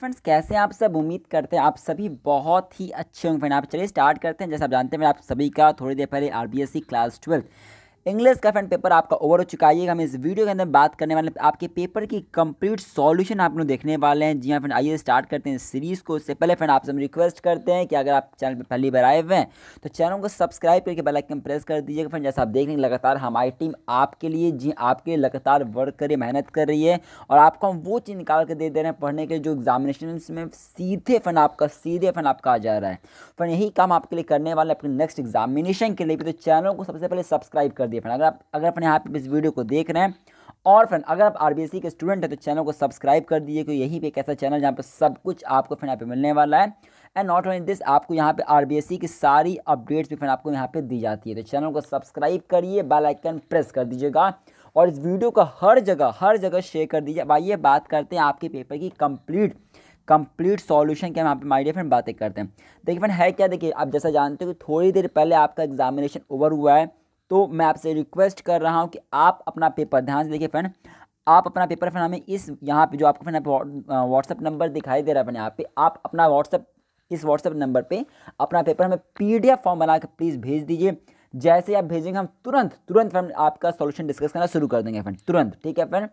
Friends, कैसे आप सब उम्मीद करते हैं? आप सभी बहुत ही अच्छे होंगे फ्रेंड। आप चलिए स्टार्ट करते हैं। जैसे आप जानते हैं मैं आप सभी का थोड़ी देर पहले आरबीएससी क्लास ट्वेल्थ इंग्लिश का फ्रेंड पेपर आपका ओवर हो चुका है। हम इस वीडियो के अंदर बात करने वाले आपके पेपर की कंप्लीट सॉल्यूशन आप लोग देखने वाले हैं। जी हाँ फ्रेंड आइए स्टार्ट करते हैं सीरीज़ को। उससे पहले फ्रेंड आपसे हम रिक्वेस्ट करते हैं कि अगर आप चैनल पर पहली बार आए हुए हैं तो चैनल को सब्सक्राइब करके बेल आइकन प्रेस कर दीजिएगा। फ्रेंड जैसा आप देख रहे हैं, लगातार हमारी टीम आपके लिए, जी आपके लिए लगातार वर्क करे मेहनत कर रही है। और आपको हम वो चीज़ निकाल कर दे दे रहे हैं पढ़ने के जो एग्जामिनेशन में सीधे फंड आपका, सीधे फंड आपका आ जा रहा है। फ्रेंड यही काम आपके लिए करने वाले अपने नेक्स्ट एग्जामिनेशन के लिए भी। तो चैनल को सबसे पहले सब्सक्राइब कर दिए फ्रेंड अगर आप, अगर अपने यहाँ पे इस वीडियो को देख रहे हैं, और फ्रेंड अगर आप आर के स्टूडेंट हैं तो चैनल को सब्सक्राइब कर दीजिए, क्योंकि यहीं पे एक ऐसा चैनल जहाँ पर सब कुछ आपको फिर यहाँ पे मिलने वाला है। एंड नॉट ओनली दिस आपको यहाँ पे आर की सारी अपडेट्स भी फिर आपको यहाँ पे दी जाती है। तो चैनल को सब्सक्राइब करिए बेल आइकन प्रेस कर दीजिएगा, और इस वीडियो को हर जगह हर जगह शेयर कर दीजिए। अब आइए बात करते हैं आपके पेपर की कंप्लीट कंप्लीट सॉल्यूशन के। हम यहाँ पे माई बातें करते हैं। देखिए फ्रेंड है क्या? देखिए, आप जैसा जानते हो कि थोड़ी देर पहले आपका एग्जामिनेशन ओवर हुआ है। तो मैं आपसे रिक्वेस्ट कर रहा हूँ कि आप अपना पेपर ध्यान से देखिए फ्रेंड आप अपना पेपर फ्रेंड हमें इस यहाँ पे जो आपको फ्रेंड व्हाट्सअप नंबर दिखाई दे रहा है फ्रेंड यहाँ पे, आप अपना व्हाट्सअप इस व्हाट्सअप नंबर पे अपना पेपर हमें पी फॉर्म बना के प्लीज़ भेज दीजिए। जैसे आप भेजेंगे, हम तुरंत तुरंत फ्रेंड आपका सोल्यूशन डिस्कस करना शुरू कर देंगे फ्रेंड तुरंत, ठीक है फ्रेंड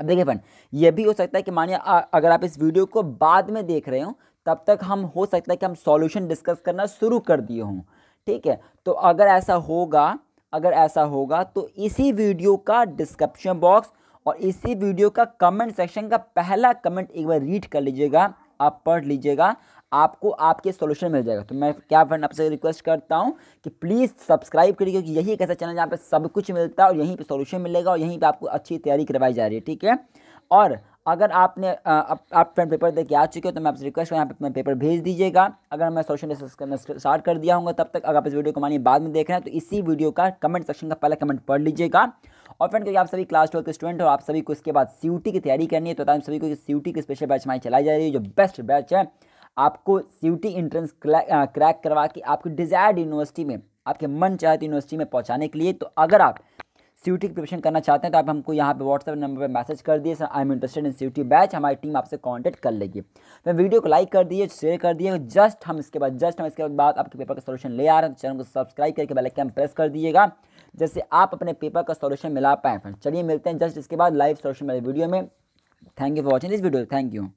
अब देखिए फ्रेंड ये भी हो सकता है कि मानिए अगर आप इस वीडियो को बाद में देख रहे हो, तब तक हम, हो सकता है कि हम सॉल्यूशन डिस्कस करना शुरू कर दिए हों, ठीक है? तो अगर ऐसा होगा अगर ऐसा होगा तो इसी वीडियो का डिस्क्रिप्शन बॉक्स और इसी वीडियो का कमेंट सेक्शन का पहला कमेंट एक बार रीड कर लीजिएगा, आप पढ़ लीजिएगा, आपको आपके सॉल्यूशन मिल जाएगा। तो मैं क्या फ्रेंड आपसे रिक्वेस्ट करता हूँ कि प्लीज़ सब्सक्राइब करिए, क्योंकि यही एक ऐसा चैनल जहाँ पे सब कुछ मिलता है और यहीं पे सॉल्यूशन मिलेगा और यहीं पे आपको अच्छी तैयारी करवाई जा रही है, ठीक है? और अगर आपने आप, आप फ्रेंड पेपर दे आ चुके हो तो मैं आपसे रिक्वेस्ट यहाँ पे पेपर भेज दीजिएगा। अगर मैं सोशल डिस्कस करना स्टार्ट कर दिया हूँ तब तक अगर आप इस वीडियो को मानिए बाद में देख रहे हैं तो इसी वीडियो का कमेंट सेक्शन का पहला कमेंट पढ़ लीजिएगा। और फ्रेंड क्योंकि आप सभी क्लास ट्वेल्थ के स्टूडेंट हो आप सभी को इसके बाद सी की तैयारी करनी है तो बताएँ सभी को सी की स्पेशल बैच हमारी चलाई जा रही है जो बेस्ट बैच है। आपको सी इंट्रेंस क्रैक करवा के आपकी डिजायर्ड यूनिवर्सिटी में आपके मन चाहती यूनिवर्सिटी में पहुँचाने के लिए तो अगर आप सी की प्रिपरेशन करना चाहते हैं तो आप हमको यहाँ पे व्हाट्सएप नंबर पे मैसेज कर दिए sir I am interested in C batch हमारी टीम आपसे कांटेक्ट कर लेगी। तो वीडियो को लाइक कर दिए शेयर कर दिए जस्ट हम इसके बाद जस्ट हम इसके बाद आपके पेपर का सोल्यूशन ले आ रहे हैं तो चैनल को सब्सक्राइब करके बेल आइकन प्रेस कर दिएगा जैसे आप अपने पेपर का सोल्यूशन मिला पाए फ्रेंड चलिए मिलते हैं जस्ट इसके बाद लाइव सोल्यूशन मेरे वीडियो में। Thank you for watching this video thank you